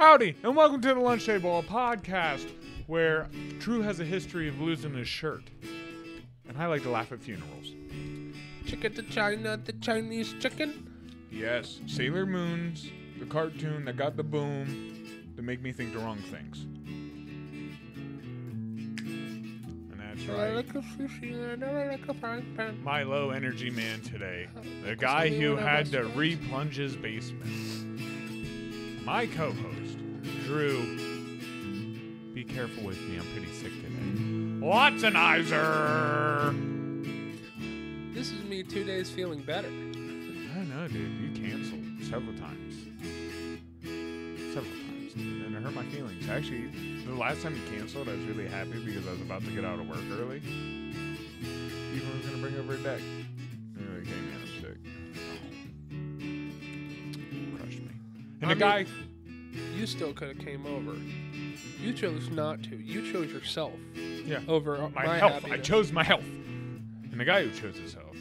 Howdy, and welcome to the Lunch Table, a podcast where Drew has a history of losing his shirt. And I like to laugh at funerals. Chicken to China, the Chinese chicken. Yes, Sailor Moon's the cartoon that got the boom to make me think the wrong things. And that's right. like a sushi and I never like a frying pan. My low energy man today. The guy who had to replunge his basement. My co host, Drew. Be careful with me, I'm pretty sick today. Watsonizer! This is me two days feeling better. I don't know, dude. You canceled several times. Several times, dude. And it hurt my feelings. Actually, the last time you canceled, I was really happy because I was about to get out of work early. You were going to bring over a deck. And you're like, man, I'm sick. Oh. Crushed me. And I the mean- guy, You still could have came over. You chose not to. You chose yourself yeah, over my, my, health. I chose my health. And the guy who chose his health,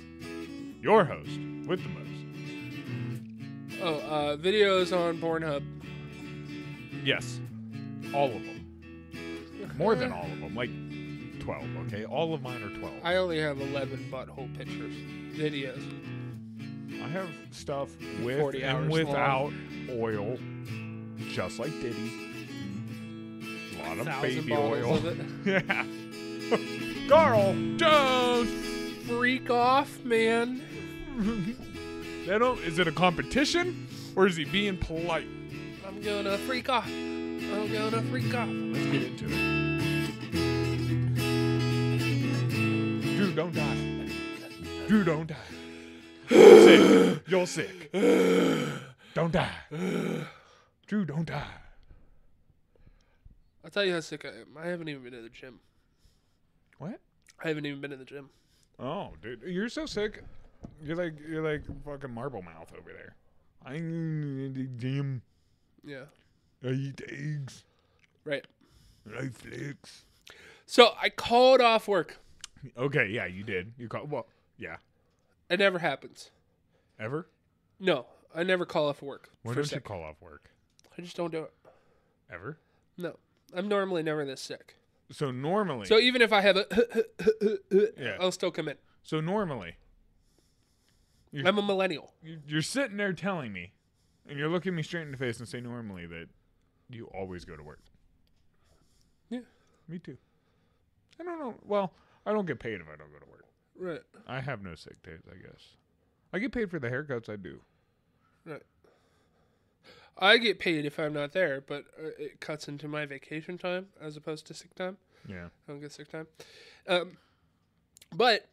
your host with the most. Oh, uh, videos on Pornhub. Yes. All of them. More than all of them. Like 12, okay? All of mine are 12. I only have 11 butthole pictures. Videos. I have stuff with 40 and without oil, just like Diddy. A lot of baby oil. yeah. Carl don't Freak off, man. They don't. Is it a competition, or is he being polite? I'm gonna freak off. I'm gonna freak off. Let's get into it. Dude, don't die. Dude, don't die. You're sick. You're sick. Don't die. Drew, don't die. I'll tell you how sick I am. I haven't even been to the gym. What? I haven't even been to the gym. Oh, dude, you're so sick. You're like you're like fucking marble mouth over there. I in the gym. Yeah. I eat eggs. Right. I flex. So I called off work. Okay, yeah, you did. You call well, yeah. It never happens. Ever? No, I never call off work. When does you call off work? I just don't do it. Ever? No, I'm normally never this sick. So normally, So even if I have a, Yeah. I'll still come in. so normally, I'm a millennial. you're sitting there telling me, and you're looking me straight in the face and say normally that you always go to work. Yeah. Me too. I don't know. Well, I don't get paid if I don't go to work. Right. I have no sick days, I guess. I get paid for the haircuts I do. Right. I get paid if I'm not there, but uh, it cuts into my vacation time as opposed to sick time. Yeah. I don't get sick time. Um, but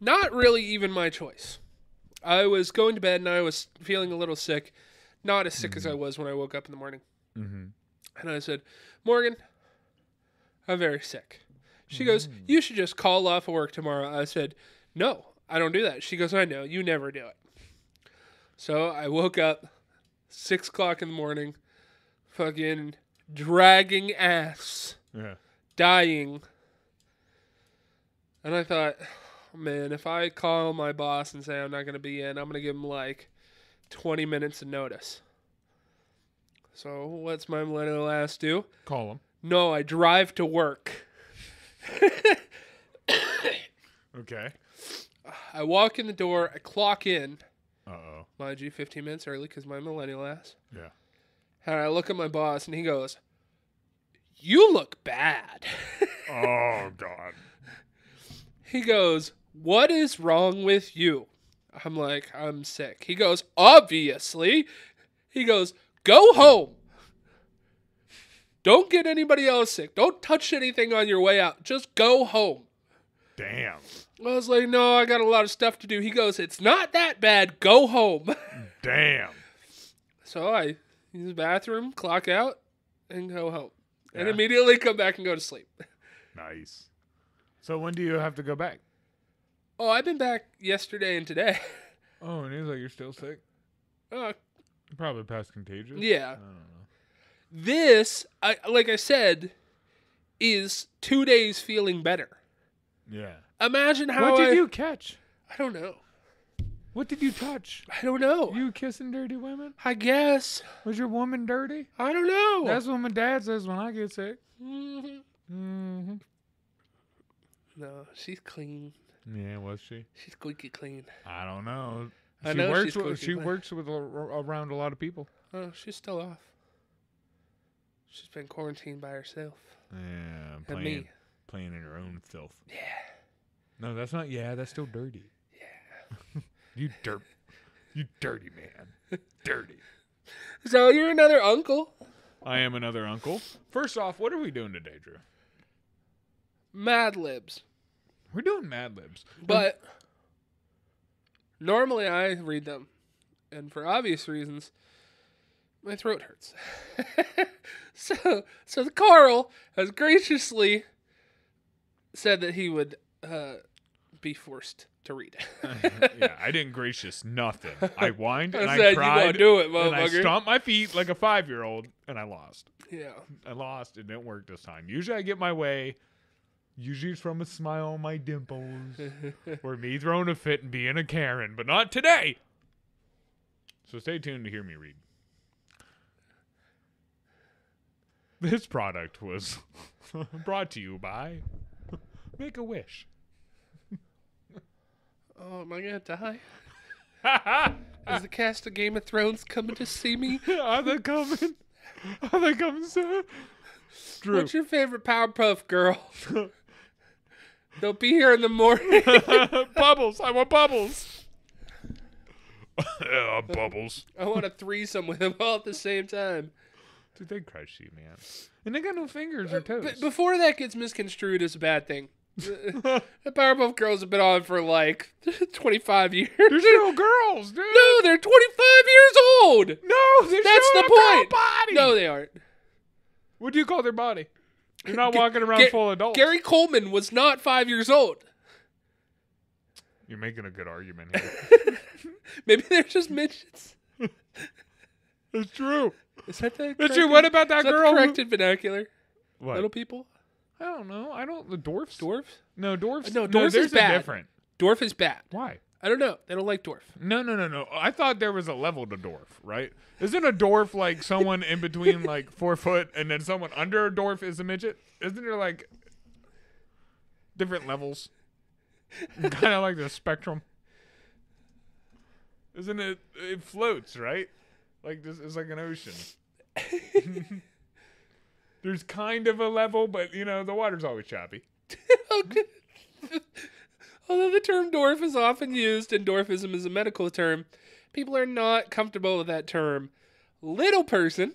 not really even my choice. I was going to bed and I was feeling a little sick, not as sick as I was when I woke up in the morning. Mm-hmm. And I said, Morgan, I'm very sick. She goes, You should just call off of work tomorrow. I said, No, I don't do that. She goes, I know, you never do it. So I woke up six o'clock in the morning, fucking dragging ass, Yeah. dying. And I thought, man, if I call my boss and say I'm not going to be in, I'm going to give him like 20 minutes of notice. So what's my millennial ass do? Call him. No, I drive to work. Okay. I walk in the door, I clock in. Mind you, 15 minutes early because my millennial ass. Yeah. And I look at my boss and he goes, You look bad. Oh God. he goes, What is wrong with you? I'm like, I'm sick. He goes, Obviously. He goes, Go home. Don't get anybody else sick. Don't touch anything on your way out. Just go home. Damn. I was like, No, I got a lot of stuff to do. He goes, It's not that bad. Go home. Damn. so I use the bathroom, clock out, and go home. And immediately come back and go to sleep. Nice. So when do you have to go back? Oh, I've been back yesterday and today. Oh, and he's like, you're still sick. Uh, Probably past contagious. yeah. I don't know. This, I like I said, is two days feeling better. Yeah. Imagine how what did I, you catch? I don't know. What did you touch? I don't know. You kissing dirty women? I guess. Was your woman dirty? I don't know. That's what my dad says when I get sick. Mhm. Mm-hmm. No, she's clean. Yeah, was she? She's squeaky clean. I don't know. I she know works she's with she clean. works with a, around a lot of people. Oh, she's still off. She's been quarantined by herself. Yeah, And playing me. playing in her own filth. Yeah. No, that's not. Yeah, that's still dirty. Yeah. You dirt. You dirty man. dirty. So you're another uncle. I am another uncle. First off, what are we doing today, Drew? Mad Libs. We're doing Mad Libs. But normally I read them. And for obvious reasons, my throat hurts. so so the Carl has graciously said that he would uh, be forced to read it. yeah, I didn't gracious nothing. I whined I and I, said, "You cried. gonna do it, and I motherfucker." stomped my feet like a five year old, and I lost. yeah. I lost. It didn't work this time. Usually I get my way. Usually it's from a smile on my dimples or me throwing a fit and being a Karen, but not today. So stay tuned to hear me read. This product was brought to you by Make a Wish. Oh, am I gonna die? Is the cast of Game of Thrones coming to see me? Are they coming? Are they coming sir? Drew. What's your favorite Powerpuff Girl? They'll be here in the morning. bubbles. I want bubbles. yeah, bubbles. I want a threesome with them all at the same time. Dude, they crush you, man. And they got no fingers or uh, toes. But before that gets misconstrued as a bad thing, the Powerpuff Girls have been on for like 25 years. they're still girls, dude. No, they're 25 years old. no, they're That's the point. Body. No, they aren't. What do you call their body? You're not Ga- walking around Ga- full adults. Gary Coleman was not five years old. You're making a good argument here. Maybe they're just midgets. it's true. Is that the It's true. What about that girl? the who- corrected vernacular? What? Little people? I don't know. I don't. The dwarfs. Dwarfs? No, dwarfs. No, dwarfs is there's bad. different. Dwarf is bad. Why? I don't know. They don't like dwarf. No, no, no, no. I thought there was a level to dwarf, right? Isn't a dwarf like someone in between like four foot and then someone under a dwarf is a midget? Isn't there like different levels? kind of like the spectrum. Isn't it? It floats, right? Like this is like an ocean. There's kind of a level, but you know the water's always choppy. Oh, Although the term dwarf is often used and dwarfism is a medical term, people are not comfortable with that term. Little person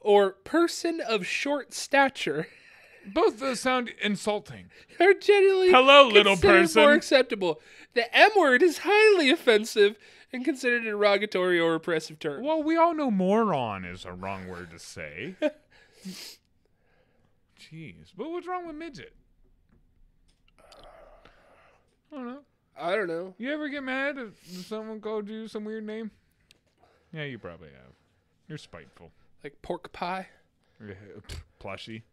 or person of short stature Both those sound insulting. are generally Hello, little considered person. more acceptable. The M word is highly offensive and considered a derogatory or oppressive term. Well, we all know moron is a wrong word to say. Jeez. But what's wrong with midget? I don't know. I don't know. You ever get mad if someone called you some weird name? Yeah, you probably have. You're spiteful. Like pork pie. Plushy.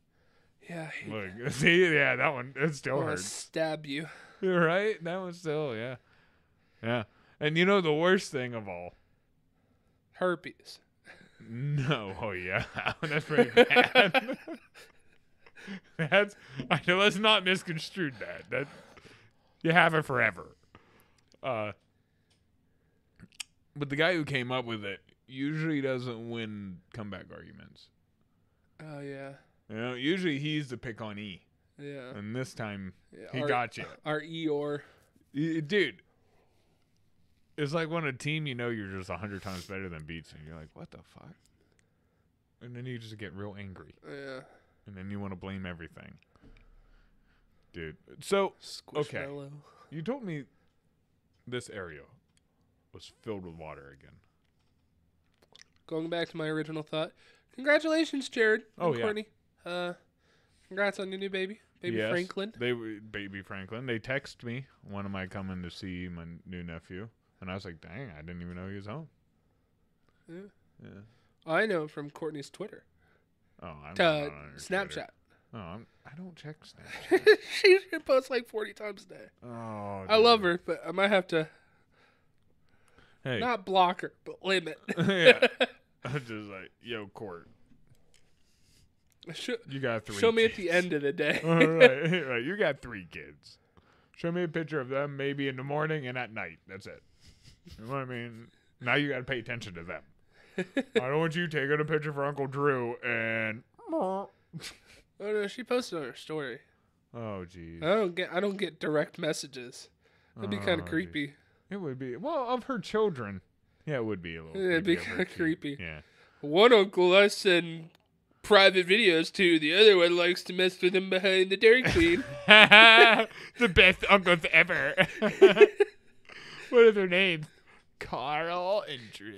Yeah, I hate Look, see, yeah, that one, it still hurts. stab you. You're right? That one still, yeah. Yeah. And you know the worst thing of all? Herpes. No, oh yeah, that's pretty bad. that's I know. Let's not misconstrue that. That you have it forever. Uh, but the guy who came up with it usually doesn't win comeback arguments. Oh yeah. You know, usually he's the pick on E, Yeah. and this time Yeah, he our- got you, Our Eeyore. Y- dude. It's like when a team you know you're just a hundred times better than beats, and you're like, what the fuck? And then you just get real angry. Yeah. and then you want to blame everything. Dude, so Okay. Squishmallow. you told me this area was filled with water again. Going back to my original thought. Congratulations, Jared. and Oh, yeah. Courtney. Uh, congrats on your new baby, baby Yes, Franklin. They baby Franklin. They text me when am I coming to see my new nephew, and I was like, dang, I didn't even know he was home. Yeah. Yeah. I know from Courtney's Twitter. Oh, I'm To not on Snapchat. Twitter. Oh, I'm, I don't check Snapchat. she posts like forty times a day. oh, I love her, but I might have to Hey. Not blocker, but limit. yeah. I'm just like, yo, court. show, You got three. show me at the end of the day. All right, right. You got three kids. Show me a picture of them, maybe in the morning and at night. That's it. You know what I mean? Now you got to pay attention to them. I don't want you taking a picture for Uncle Drew and. Oh, Oh no, she posted on her story. Oh jeez. I don't get I don't get direct messages. That'd be kind Oh, of geez. creepy. It would be. Well, of her children. Yeah, it would be a little. It'd be creepy of creepy. Yeah. One uncle I send private videos to. The other one likes to mess with him behind the Dairy Queen. the best uncles ever. what are their names? Carl and Drew.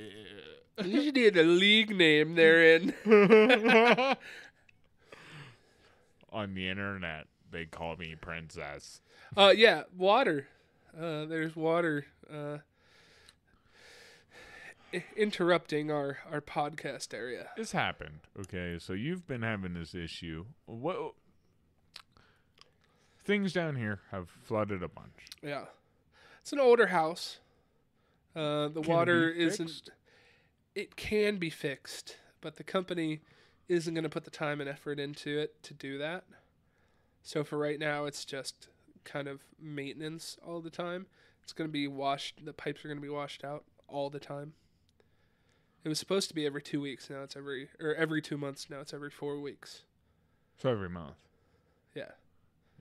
you should need a league name they're in. On the internet, they call me princess. Uh, yeah, water. Uh, there's water. Uh, interrupting our our podcast area. This happened. Okay, so you've been having this issue. What? Things down here have flooded a bunch. Yeah, it's an older house. Uh, the Can water isn't. fixed? It can be fixed, but the company isn't going to put the time and effort into it to do that. So for right now, it's just kind of maintenance all the time. It's going to be washed. The pipes are going to be washed out all the time. It was supposed to be every two weeks. Now it's every or every two months. Now it's every four weeks. So every month. Yeah.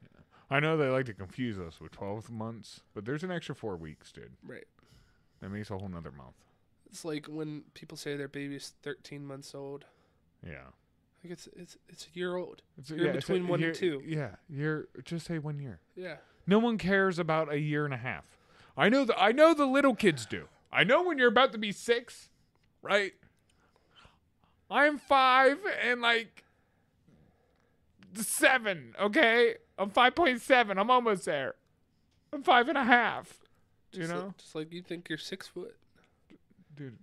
Yeah. I know they like to confuse us with 12 months, but there's an extra four weeks, dude. Right. That makes a whole nother month. It's like when people say their baby's 13 months old. Yeah. Like it's it's it's a year old. It's, You're in it's between one and two. Yeah, you're just say one year. Yeah. No one cares about a year and a half. I know the I know the little kids do. I know when you're about to be six, right? I'm five and like seven. Okay, I'm five point seven. I'm almost there. I'm five and a half. You Just know, like, just like you think you're six foot. dude.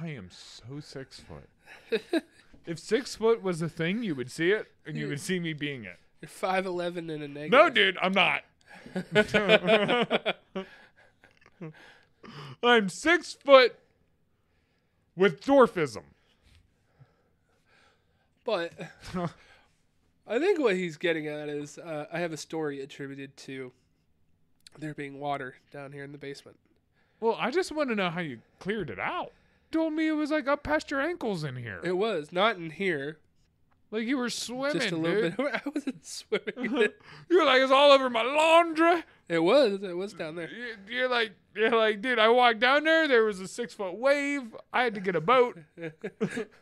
I am so six foot. if six foot was a thing, you would see it, and you would see me being it. You're five eleven and a negative. No, dude, I'm not. I'm six foot with dwarfism. But I think what he's getting at is uh, I have a story attributed to there being water down here in the basement. Well, I just want to know how you cleared it out. Told me it was like up past your ankles in here. It was not in here, like you were swimming, just a little dude. bit. I wasn't swimming. you were like, it's all over my laundry. It was. It was down there. You- You're like, you're like, dude. I walked down there. There was a six foot wave. I had to get a boat. I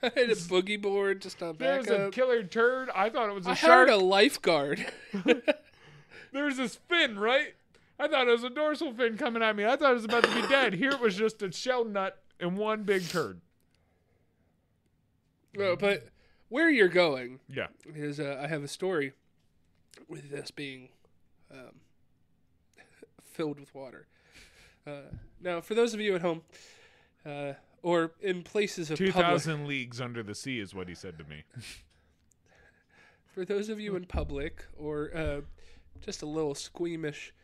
had a boogie board just on There was a killer turd. I thought it was a I shark. hired a lifeguard. There was this fin, right? I thought it was a dorsal fin coming at me. I thought it was about to be dead. Here it was just a shell nut and one big turd. No, but where you're going Yeah. is uh, I have a story with this being um, filled with water. Uh, now, for those of you at home uh, or in places of 2,000 leagues under the sea is what he said to me. for those of you in public or uh, just a little squeamish,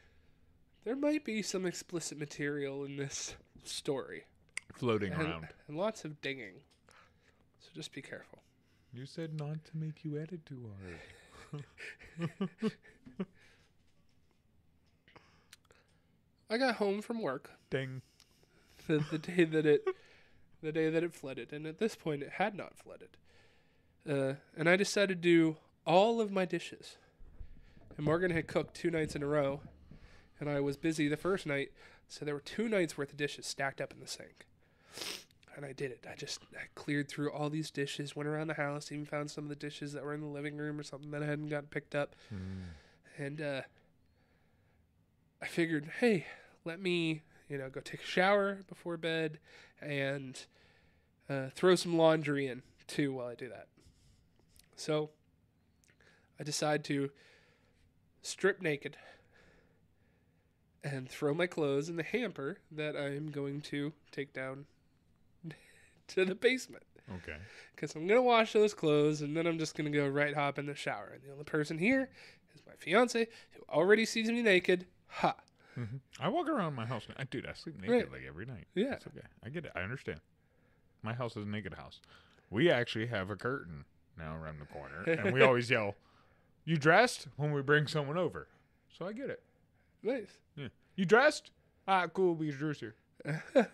there might be some explicit material in this story Floating and, around. and lots of dinging. So just be careful. You said not to make you edit too hard. I got home from work Ding. the, the day that it the day that it flooded and at this point it had not flooded uh, and i decided to do all of my dishes and morgan had cooked two nights in a row and i was busy the first night so there were two nights worth of dishes stacked up in the sink. And i did it. I just i cleared through all these dishes went around the house even found some of the dishes that were in the living room or something that I hadn't gotten picked up. And uh, I figured, hey, let me, you know, go take a shower before bed and uh, throw some laundry in too while I do that. So I decide to strip naked and throw my clothes in the hamper that I am going to take down to the basement Okay. because I'm gonna wash those clothes and then I'm just gonna go right hop in the shower. And the only person here is my fiance who already sees me naked. Ha! Mm-hmm. I walk around my house. I, dude, I sleep naked Right. like every night. Yeah. It's okay. I get it. I understand. My house is a naked house. We actually have a curtain now around the corner, and we always yell, "You dressed?" when we bring someone over. So I get it. Nice. Yeah. You dressed? Ah, cool. Because Drew's here.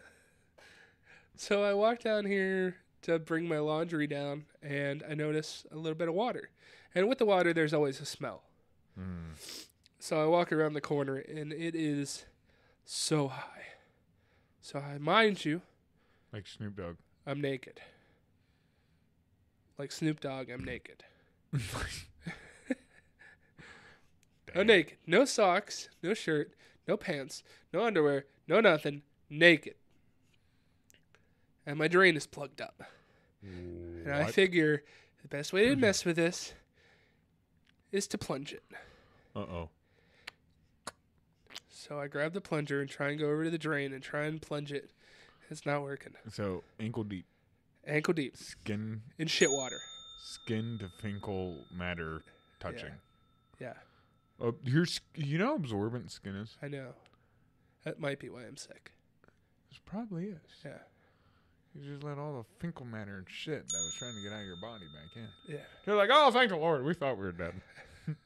So I walk down here to bring my laundry down, and I notice a little bit of water. And with the water, there's always a smell. Mm. So I walk around the corner, and it is so high. So I Mind you, Like Snoop Dogg. I'm naked. Like Snoop Dogg, I'm naked. I'm naked. No socks, no shirt, no pants, no underwear, no nothing. Naked. And my drain is plugged up. And I figure the best way to mess with this is to plunge it. Uh oh. So I grab the plunger and try and go over to the drain and try and plunge it. It's not working. So ankle deep, Ankle deep skin, in shit water. skin to finkle matter touching. Yeah. Yeah, Oh, your you know how absorbent skin is. I know. That might be why I'm sick. It probably is. Yeah. You just let all the finkel matter and shit that was trying to get out of your body back in. Yeah. They're like, oh, thank the Lord, we thought we were dead.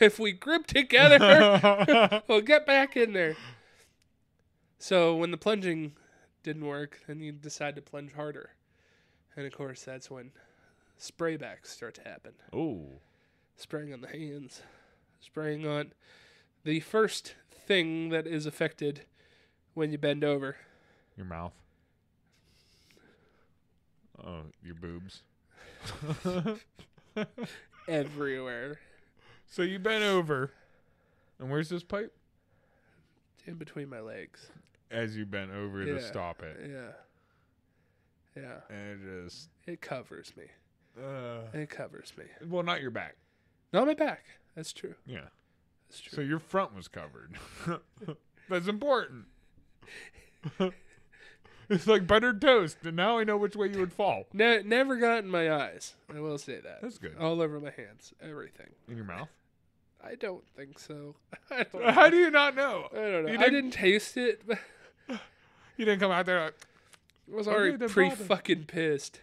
If we grip together, we'll get back in there. So when the plunging didn't work, then you decide to plunge harder. And of course, that's when spray backs start to happen. oh, Spraying on the hands, spraying on the first thing that is affected when you bend over. your mouth. Oh, your boobs. Everywhere. So you bent over, and where's this pipe? In between my legs. As you bent over to stop it, Yeah. Yeah. and it just. It covers me. Uh, It covers me. well, not your back. Not my back. That's true. Yeah. That's true. So your front was covered. That's important. it's like buttered toast, and now I know which way you would fall. Ne- never got in my eyes. I will say that. That's good. All over my hands. Everything. In your mouth? I don't think so. Don't. How do you not know? I don't know. You I didn't taste it, You didn't come out there like, I was already then pretty fucking pissed.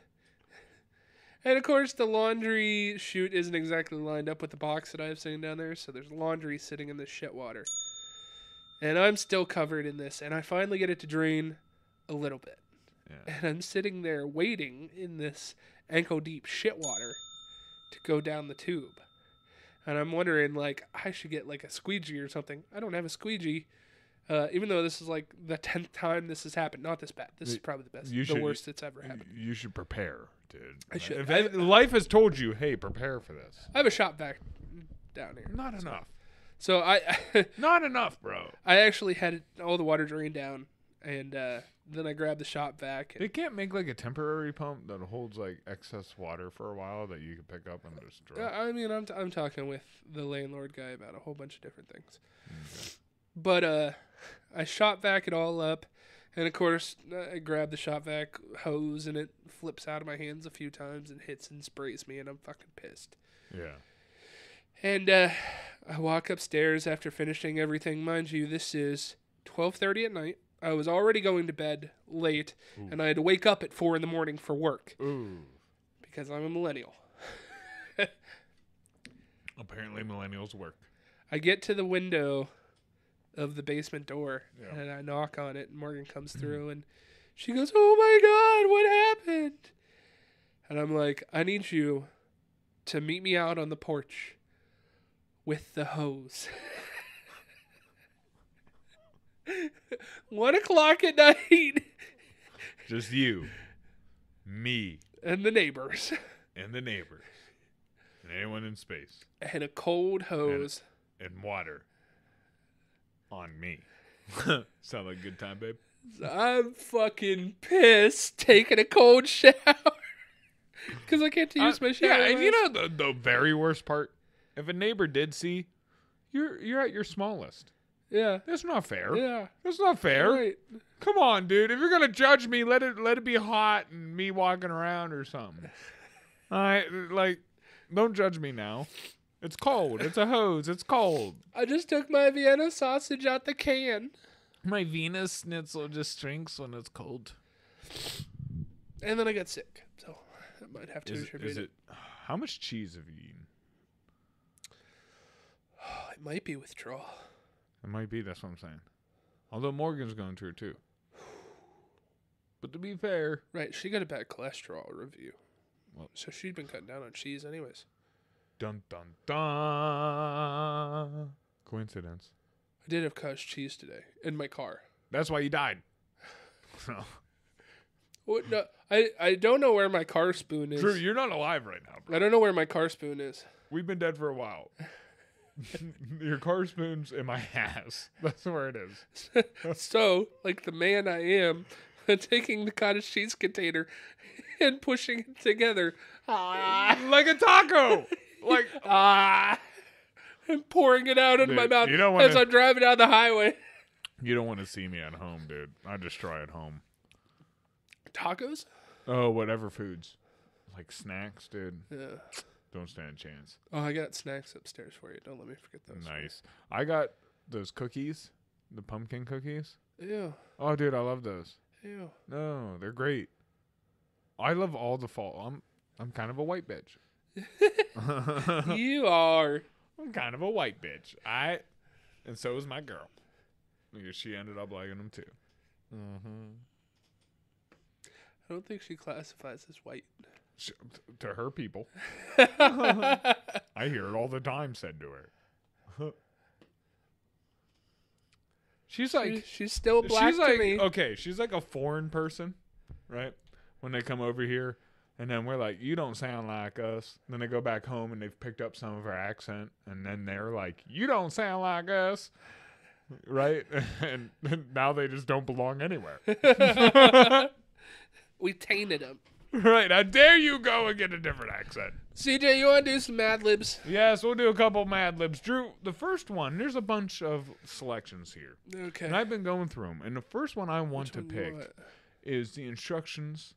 And of course, the laundry chute isn't exactly lined up with the box that I have sitting down there, so there's laundry sitting in this shit water. And I'm still covered in this, and I finally get it to drain a little bit. yeah. And I'm sitting there waiting in this ankle deep shit water to go down the tube. And I'm wondering, like, I should get like a squeegee or something. I don't have a squeegee. Uh, even though this is like the tenth time this has happened, not this bad. This is probably the best, you the should- worst it's ever happened. You should prepare, dude. I should. If I- any- life has told you, hey, prepare for this. I have a shop vac down here. Not enough. So I, Not enough, bro. I actually had all the water drained down, and uh, then I grabbed the shop vac. And, They can't make like a temporary pump that holds like excess water for a while that you can pick up and just Uh. I mean, I'm, t- I'm talking with the landlord guy about a whole bunch of different things. But uh, I shop vac it all up, and of course, I grab the shop vac hose, and it flips out of my hands a few times and hits and sprays me, and I'm fucking pissed. Yeah. And uh, I walk upstairs after finishing everything. Mind you, this is 12:30 at night. I was already going to bed late, and I had to wake up at four in the morning for work Ooh. because I'm a millennial. Apparently, millennials work. I get to the window of the basement door Yeah. and I knock on it, and Morgan comes through and she goes, Oh my God, what happened? And I'm like, I need you to meet me out on the porch with the hose. One o'clock at night, Just you, me, and the neighbors, and the neighbors, and anyone in space, and a cold hose. and water on me. Sound like a good time, babe? I'm fucking pissed taking a cold shower because I can't use Uh, my shower. Yeah, and you know the the very worst part. If a neighbor did see, you're you're at your smallest. yeah, That's not fair. yeah, That's not fair. right. Come on, dude. If you're gonna judge me, let it let it be hot and me walking around or something. Right, like, don't judge me now. It's cold. It's a hose. It's cold. I just took my Vienna sausage out the can. My Venus schnitzel just shrinks when it's cold. And then I got sick. So I might have to Is, attribute is it? How much cheese have you eaten? It might be withdrawal. It might be. That's what I'm saying. Although Morgan's going through it too. But to be fair, Right, she got a bad cholesterol review. Well- so she'd been cutting down on cheese anyways. Dun dun dun. Coincidence. I did have cottage cheese today in my car. That's why you died. No. What, no, I, I don't know where my car spoon is. Drew, you're not alive right now, bro. I don't know where my car spoon is. We've been dead for a while. Your car spoon's in my ass. That's where it is. so, like the man I am, taking the cottage cheese container and pushing it together. Like a taco. Like ah, and pouring it out into my mouth you don't as wanna- I'm driving down the highway. you don't want to see me at home, dude. I destroy at home. Tacos? Oh, whatever foods, like snacks, dude. Yeah. Don't stand a chance. Oh, I got snacks upstairs for you. Don't let me forget those. Nice. I got those cookies, the pumpkin cookies. Ew. Oh, dude, I love those. Ew. No, they're great. I love all the fall. I'm I'm kind of a white bitch. you are. I'm kind of a white bitch. I, and so is my girl. Because she ended up liking them too. Mm-hmm. I don't think she classifies as white. She, to her people, I hear it all the time said to her. she's She- like, she's still black she's to like, me. okay, she's like a foreign person, right? When they come over here, and then we're like, you don't sound like us. Then they go back home and they've picked up some of our accent, and then they're like, you don't sound like us, right? and, now they just don't belong anywhere, we tainted them. right? How dare you go and get a different accent? CJ, you want to do some Mad Libs? Yes, we'll do a couple Mad Libs. Drew, the first one, there's a bunch of selections here. Okay. And I've been going through them. And the first one I want Which to pick want? is the instructions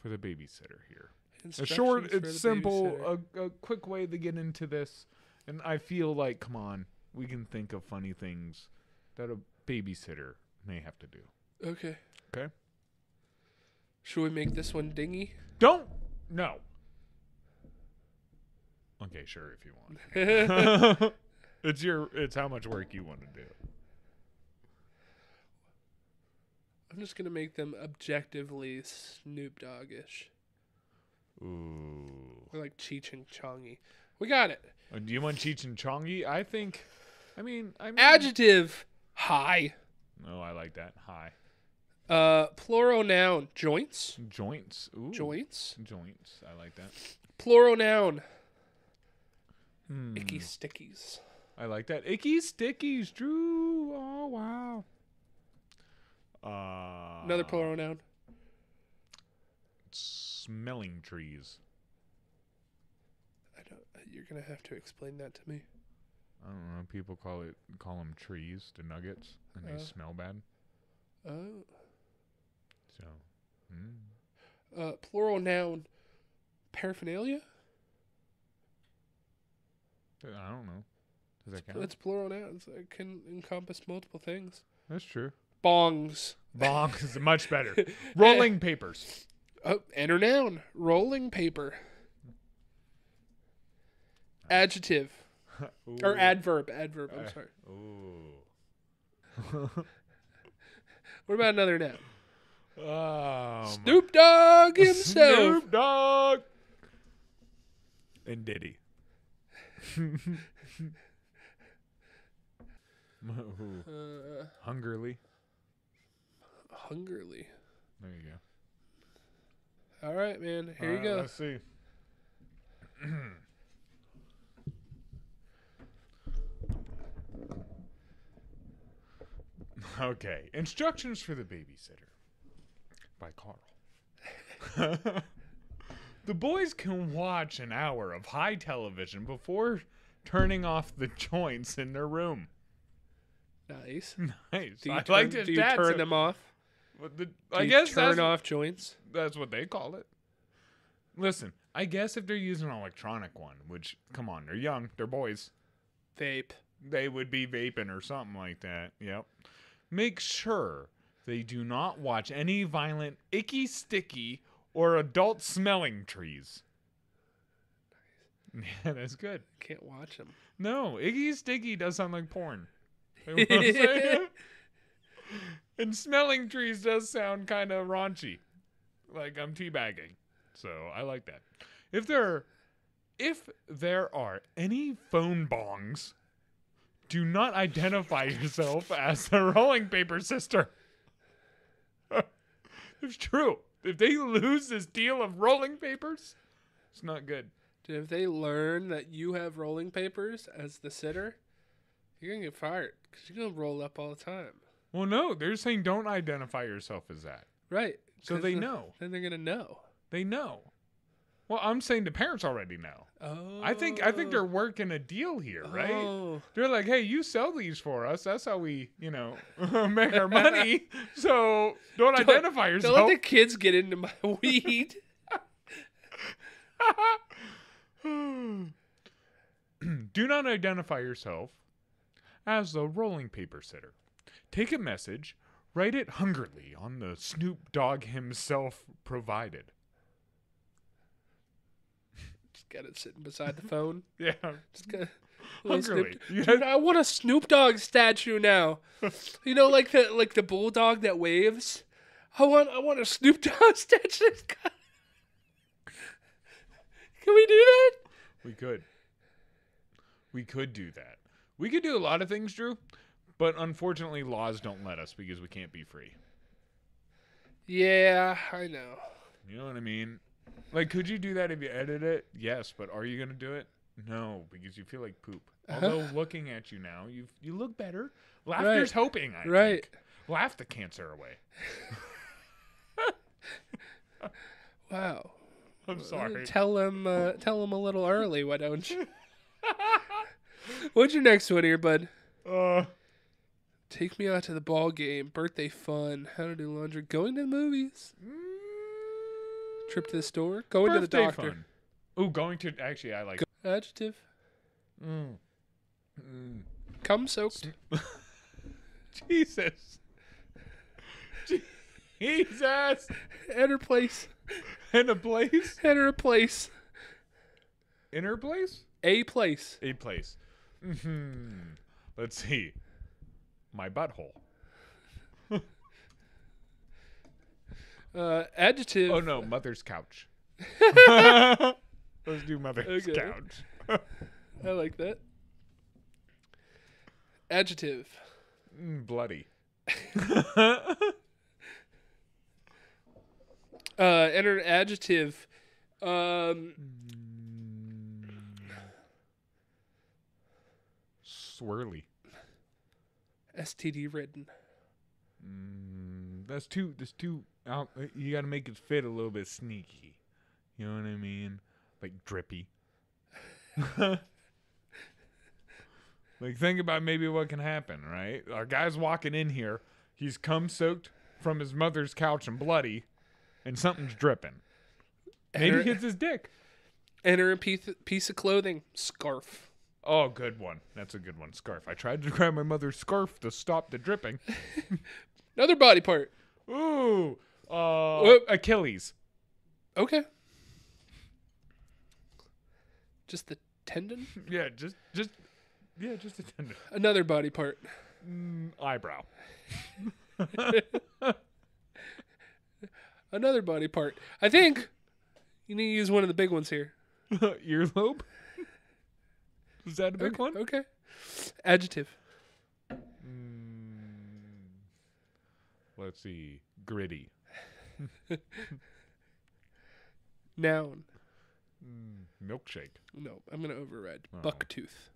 for the babysitter here. A short, it's simple, a, a quick way to get into this. And I feel like, come on, we can think of funny things that a babysitter may have to do. Okay. Okay? Should we make this one dingy? Don't, no. Okay, sure, if you want. it's your, it's how much work you want to do. I'm just gonna make them objectively Snoop Doggish. Ooh. or like Cheech and Chongy. We got it. Uh, do you want Cheech and Chongy? I think, I mean, I mean. Adjective: high. Oh, I like that. High. Uh, plural noun: joints. Joints. Ooh. Joints. Joints. I like that. Plural noun: Hmm. icky stickies. I like that. Icky stickies, Drew. Oh wow. Uh, Another plural noun. Smelling trees. I don't. You're gonna have to explain that to me. I don't know. People call it call them trees, the nuggets, and they Uh. smell bad. Oh. So. Mm. Uh, plural noun: paraphernalia. I don't know. Does that count? That's plural nouns. It can encompass multiple things. That's true. Bongs. Bongs is much better. Rolling papers. Oh, enter noun. Rolling paper. Adjective. Or adverb. Adverb. I'm Uh, sorry. Ooh. What about another noun? Oh, Snoop Dogg himself. Snoop Dogg. And Diddy. Uh, hungerly. Hungerly. There you go. All right, man. Here you Alright, go. Let's see. okay. Instructions for the babysitter by Carl. the boys can watch an hour of high television before turning off the joints in their room. Nice. Nice. Do you I turn, like to do you turn them off? The, I you guess turn that's, off joints. that's what they call it. Listen, I guess if they're using an electronic one, which come on, they're young, they're boys, Vape. they would be vaping or something like that. Yep. Make sure they do not watch any violent, icky, sticky, or adult smelling trees. Yeah, that's good. Can't watch them. No, icky, sticky does sound like porn. You know what I'm saying? And smelling trees does sound kind of raunchy, like I'm teabagging. So I like that. If there, if there are any phone bongs, do not identify yourself as the rolling paper sister. it's true. If they lose this deal of rolling papers, it's not good. If they learn that you have rolling papers as the sitter, you're gonna get fired because you're gonna roll up all the time. Well, no, they're saying don't identify yourself as that. Right. So they then- know. Then they're gonna know. They know. Well, I'm saying the parents already know. Oh. I think I think they're oh. working a deal here, right? Oh. They're like, "Hey, you sell these for us. That's how we, you know, make our money. So don't, Don't- identify yourself. Don't let the kids get into my weed. Do not identify yourself as the rolling paper sitter. Take a message, write it hungrily on the Snoop Dogg himself provided. Just got it sitting beside the phone. Yeah. Just got. Hungrily. Snoop- Dude, I want a Snoop Dogg statue now. you know, like the like the bulldog that waves. I want I want a Snoop Dogg statue. Can we do that? We could. We could do that. We could do a lot of things, Drew, but unfortunately, laws don't let us because we can't be free. Yeah, I know. You know what I mean? Like, could you do that if you edit it? Yes, but are you gonna do it? No, because you feel like poop. Although looking at you now, you you look better. Laughter's hoping. I Right. think. Laugh the cancer away. Wow. I'm sorry. Tell him uh, tell him a little early, why don't you? What's your next one here, bud? Uh, Take me out to the ball game, birthday fun, how to do laundry, going to the movies, trip to the store, going to the doctor. fun. Ooh, going to actually, I like. Adjective. Mm. Mm. Come soaked. Jesus. Jesus. Enter place. In a place? Enter a place. Inner place? A place. A place. Mm-hmm. Let's see. My butthole. Uh, adjective. Oh no, mother's couch. Let's do mother's Okay. couch. I like that. Adjective. Mm, bloody. Uh, enter adjective. Um, Swirly. STD ridden. Mm, that's too. That's too. out you got to make it fit a little bit sneaky. You know what I mean? Like drippy. like think about maybe what can happen, right? Our guy's walking in here. He's cum soaked from his mother's couch and bloody, and something's dripping. Maybe Enter, it's his dick. enter a piece, piece of clothing. Scarf. Oh, good one. That's a good one. Scarf. I tried to grab my mother's scarf to stop the dripping. Another body part. Ooh, uh, Whoop. Achilles. Okay. Just the tendon. Yeah, just, just, yeah, just a tendon. Another body part. Mm, eyebrow. Another body part. I think you need to use one of the big ones here. Earlobe. Is that a big okay. one? Okay. Adjective. Mm, let's see. Gritty. Noun. Mm, milkshake. No, I'm gonna override. Oh. Bucktooth.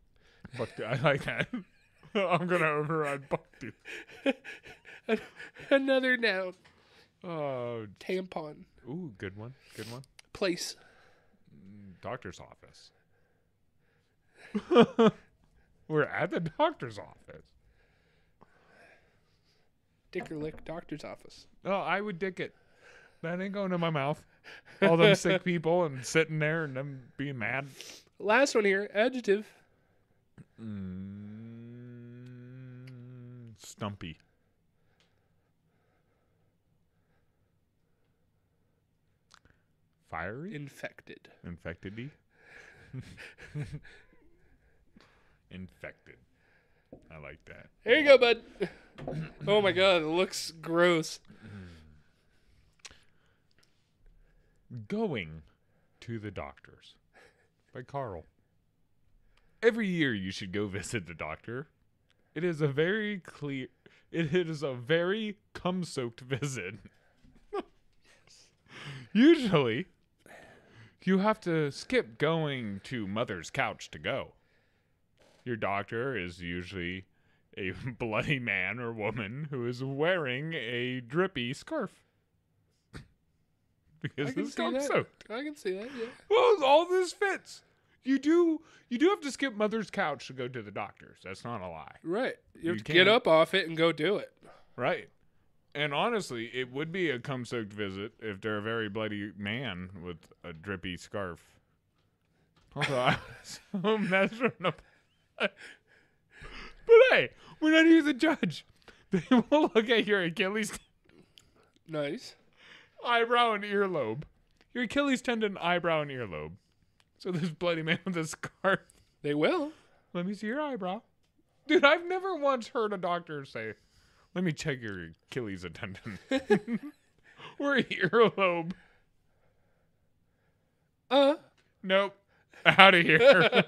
Buck. I like that. I'm gonna override bucktooth. Another noun. Oh, Tampon. ooh, good one. Good one. Place. Mm, Doctor's office. We're at the doctor's office. Dick or lick. Doctor's office. Oh, I would dick it. That ain't going in my mouth. All them sick people and sitting there and them being mad. Last one here. Adjective. Mm, stumpy. Fiery? Infected. Infected Infected. I like that. Here you go, bud. oh my god, it looks gross. Going to the doctors by Carl. Every year you should go visit the doctor. It is a very clear it is a very cum soaked visit. Usually you have to skip going to mother's couch to go. Your doctor is usually a bloody man or woman who is wearing a drippy scarf. because it's see soaked. I can see that, yeah. Well, all this fits. You do you do have to skip mother's couch to go to the doctors. That's not a lie. Right. You have You to get up off it and go do it. Right. And honestly, it would be a cum soaked visit if they're a very bloody man with a drippy scarf. Although I was so measuring up. But hey, we're not here to judge. They will look at your Achilles Nice. eyebrow and earlobe. Your Achilles tendon, eyebrow, and earlobe. So this bloody man with a scar. They will. Let me see your eyebrow. Dude, I've never once heard a doctor say, let me check your Achilles tendon or earlobe. Uh, Nope. Out of here.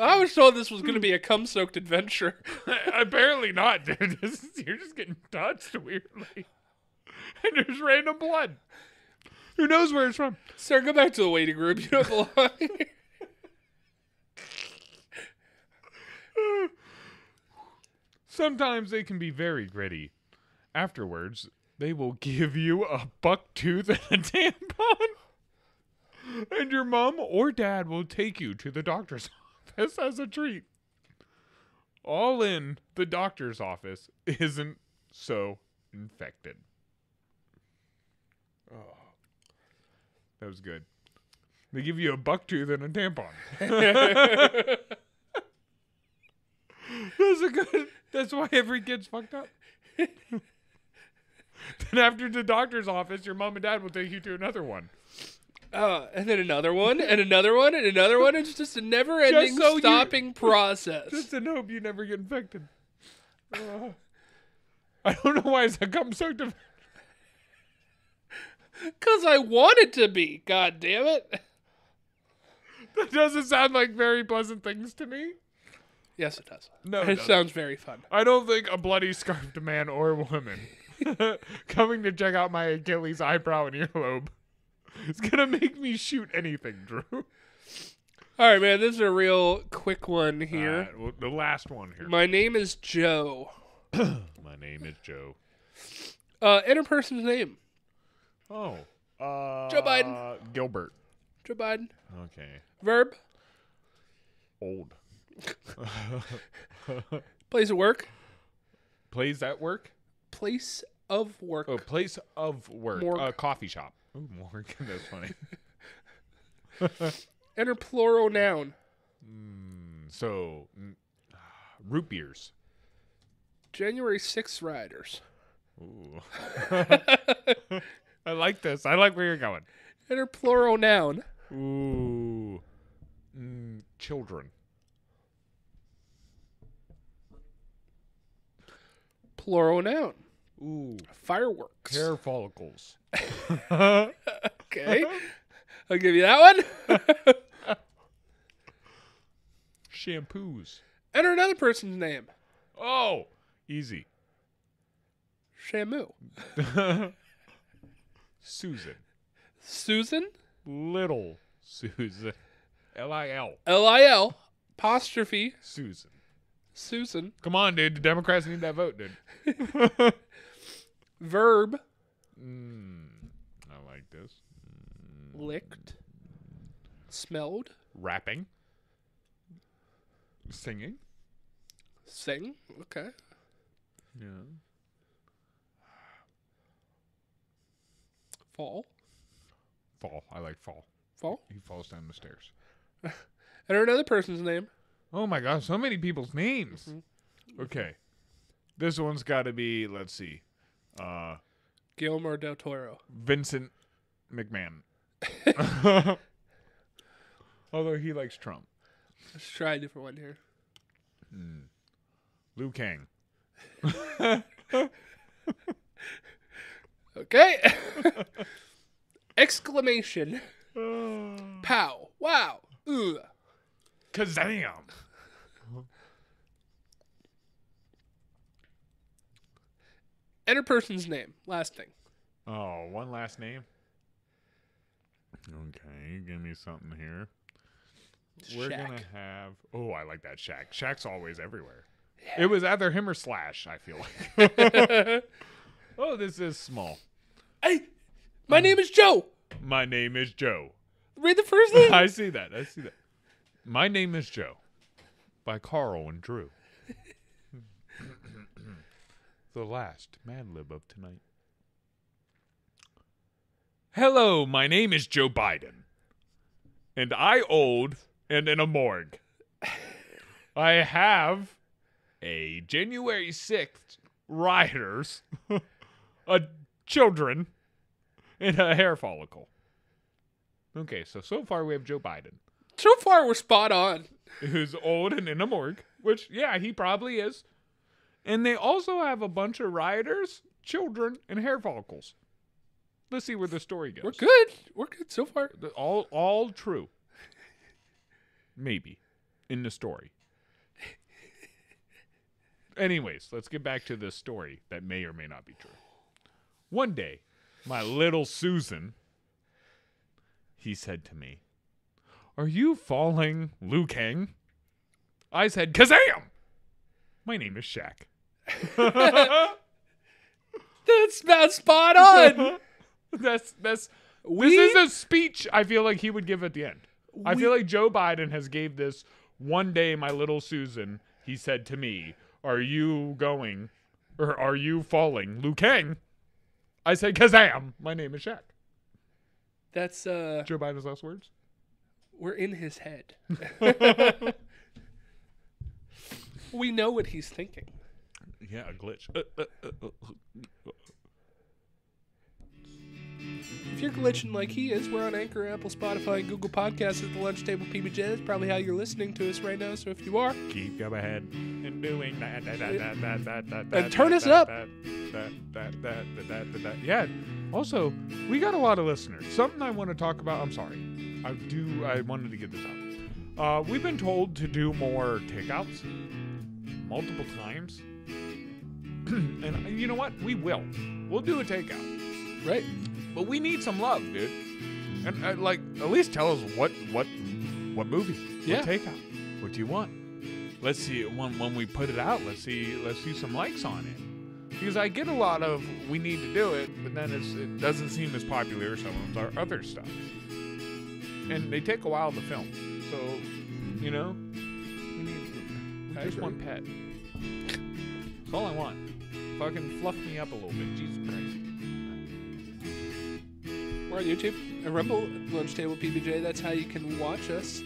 I was told this was going to hmm. be a cum soaked adventure. Apparently not, dude. This is, you're just getting touched weirdly. And there's random blood. Who knows where it's from? Sir, go back to the waiting room. You don't belong here. Sometimes they can be very gritty. Afterwards, they will give you a buck tooth and a tampon. And your mom or dad will take you to the doctor's office as a treat. All in the doctor's office isn't so infected. Oh, that was good. They give you a buck tooth and a tampon. That's a good. That's why every kid's fucked up. then after the doctor's office, your mom and dad will take you to another one. Uh, and then another one, and another one, and another one. It's just a never ending, so you- stopping process. Just to hope you never get infected. Uh, I don't know why it's cum soaked. of- Because I want it to be. God damn it. That doesn't sound like very pleasant things to me. Yes, it does. No, it sounds very fun. I don't think a bloody scarfed man or woman coming to check out my Achilles eyebrow and earlobe is gonna make me shoot anything, Drew. All right, man. This is a real quick one here. Well, the last one here. My name is Joe. My name is Joe. Uh, enter person's name. Oh, uh, Joe Biden. Gilbert. Joe Biden. Okay, Verb. old. Place of work. Plays at work. Place of work. Oh, place of work. Morgue. Uh, coffee shop. Oh, morgue. That's funny. Enter plural noun. so, mm, root beers. January 6th riders. Ooh. I like this. I like where you're going. Enter plural noun. Ooh. Mm, children. Plural noun. Ooh. Fireworks. Hair follicles. Okay. I'll give you that one. Shampoos. Enter another person's name. Oh, easy. Shamu. Susan. Susan. Little Susan. L I L. L I L. Apostrophe. Susan. Susan. Come on, dude. The Democrats need that vote, dude. Verb. Mm, like this. Licked. Smelled. Rapping. Singing. Sing. Okay. Yeah. Fall. Fall. I like fall. Fall. He falls down the stairs. Enter another person's name. Oh my gosh, so many people's names. Mm-hmm. Okay. This one's got to be, let's see, uh, Guillermo del Toro. Vincent McMahon. Although he likes Trump. Let's try a different one here. Hmm. Liu Kang. Okay. Exclamation. Pow. Wow. Ugh. Kazam. Enter person's name. Last thing. Oh, one last name. Okay, give me something here. We're Shaq. gonna have. Oh, I like that Shaq. Shaq's always everywhere. It was either him or Slash. I feel like. oh, this is small. Hey, my name is Joe. My name is Joe. Read the first name. I see that. I see that. My name is Joe, by Carl and Drew. the last Mad Lib of tonight. Hello, my name is Joe Biden, and I old and in a morgue. I have a January sixth rioters, a children, and a hair follicle. Okay, so so far we have Joe Biden, So far, we're spot on. who's old and in a morgue, which yeah, he probably is. And they also have a bunch of rioters, children, and hair follicles. Let's see where the story goes. We're good. We're good so far. All all true. Maybe in the story. Anyways, let's get back to this story that may or may not be true. One day, my little Susan, he said to me, Are you falling, Liu Kang? I said, Kazam! My name is Shaq. That's about spot on. that's that's We- this is a speech I feel like he would give at the end. I feel like Joe Biden has gave this one day my little Susan, he said to me, Are you going or are you falling? Liu Kang. I said, Kazam. My name is Shaq. That's uh, Joe Biden's last words? we're in his head. we know what he's thinking. Yeah, a glitch. Uh, uh, uh, uh, If you're glitching like he is, we're on Anchor, Apple, Spotify, and Google Podcasts at the Lunch Table PBJ. That's probably how you're listening to us right now. So if you are, keep go ahead and doing that. that, that, that, that, that, that, And turn that, us that, up. That, that, that, that, that, that, that, that. Yeah. Also, we got a lot of listeners. Something I want to talk about. I'm sorry. I do. I wanted to get this out. Uh, we've been told to do more takeouts multiple times. and you know what? We will. We'll do a takeout. right? But we need some love, dude. And uh, like, at least tell us what what what movie, Yeah. what takeout, what do you want? Let's see when when we put it out. Let's see let's see some likes on it. Because I get a lot of we need to do it, but then it's, it doesn't seem as popular as some of our other stuff. And they take a while to film, so you know, we need I just one pet. That's all I want. Fucking fluff me up a little bit, Jesus Christ. We're on YouTube. A Rumble Lunch Table PBJ. That's how you can watch us.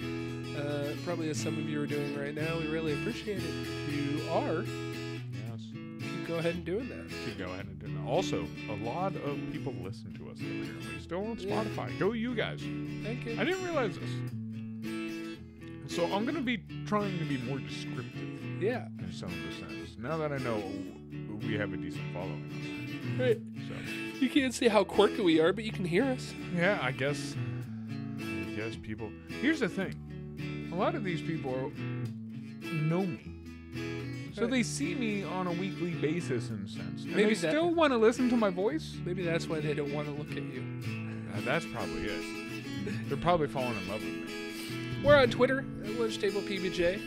Uh, probably as some of you are doing right now. We really appreciate it. If you are, Yes. keep go ahead and doing that. to go ahead and do that. Also, a lot of people listen to us apparently. Still on Yeah. Spotify. Go you guys. Thank you. I didn't realize this. So I'm gonna be trying to be more descriptive Yeah. in some of the sense. Now that I know we have a decent following. Right. You can't see how quirky we are, but you can hear us. yeah, I guess I guess people here's the thing. A lot of these people are, know me. So they see me on a weekly basis in a sense. And Maybe they that- still want to listen to my voice. Maybe that's why they don't want to look at you. Uh, that's probably it. They're probably falling in love with me. We're on Twitter at Lunch Table PBJ.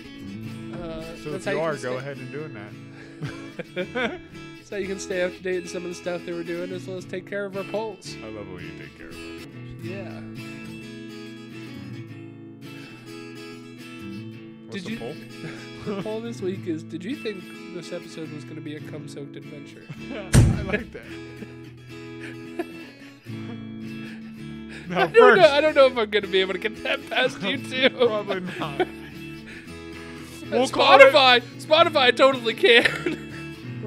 Uh, So that's if you how are, can go stay- ahead and doing that. How you can stay up to date on some of the stuff that we're doing, as well as take care of our polls. I love when you take care of it. Yeah. What's Did the you- poll? The poll this week is: Did you think this episode was going to be a cum-soaked adventure? I like that. Now, I don't, first, know, I don't know if I'm gonna be able to get that past YouTube. probably not. We'll call it- Spotify, Spotify totally can.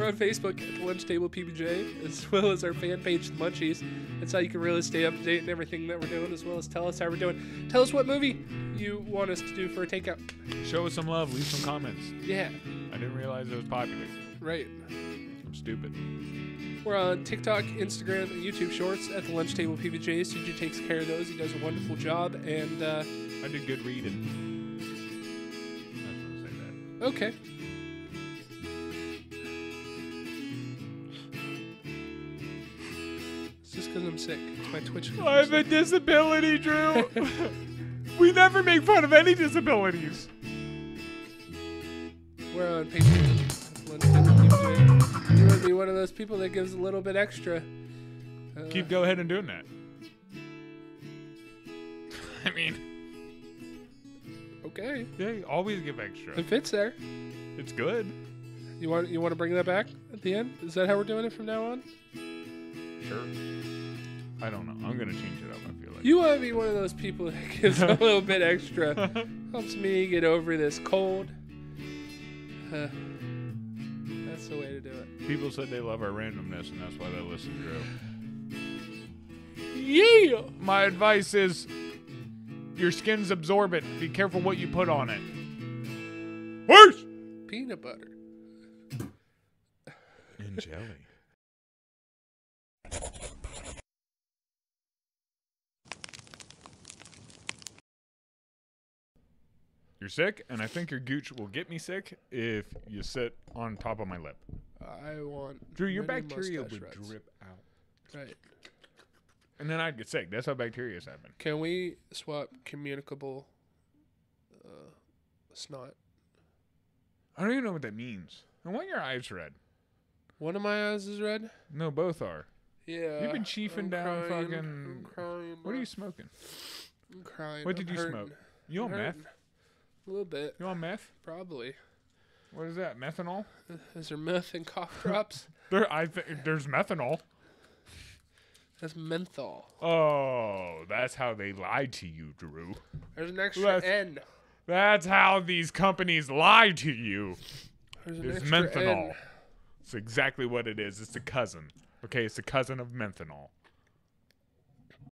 We're on Facebook at the Lunch Table PBJ, as well as our fan page, The Munchies. That's how you can really stay up to date and everything that we're doing, as well as tell us how we're doing. Tell us what movie you want us to do for a takeout. Show us some love. Leave some comments. Yeah, I didn't realize it was popular. right. I'm stupid. We're on TikTok, Instagram, and YouTube Shorts at the Lunch Table PBJ. CJ takes care of those. He does a wonderful job. And uh, I did good reading. I was gonna say that. okay, because I'm sick. It's my Twitch. I have a disability, Drew. we never make fun of any disabilities. We're on Patreon. Lunch Table PBJ. You to be one of those people that gives a little bit extra. Uh, Keep go ahead and doing that. I mean, okay. yeah, you always give extra. It fits there. It's good. You want you want to bring that back at the end? Is that how we're doing it from now on? Sure. I don't know. I'm gonna change it up. I feel like. You want to be one of those people that gives a little bit extra. Helps me get over this cold. Uh, that's the way to do it. People said they love our randomness, and that's why they listen, to Drew. Yeah. My advice is, your skin's absorbent. Be careful what you put on it. Worse. Peanut butter. And jelly. You're sick, and I think your gooch will get me sick if you sit on top of my lip. I want. Drew, your many bacteria mustache would drip out. Right. And then I'd get sick. That's how bacteria happen. Can we swap communicable uh, snot? I don't even know what that means. And why are your eyes red? One of my eyes is red. No, both are. Yeah. You've been chiefing I'm down crying, fucking- I'm crying. What are you smoking? I'm crying. What did I'm you hurting. smoke? You on meth? A little bit, You on meth? probably. What is that? Methanol? Is there meth and cough drops? There, I think there's methanol. That's menthol. Oh, that's how they lied to you, Drew. There's an extra That's- N. That's how these companies lie to you. There's extra menthanol. N. It's exactly what it is. It's a cousin. Okay, it's a cousin of menthanol.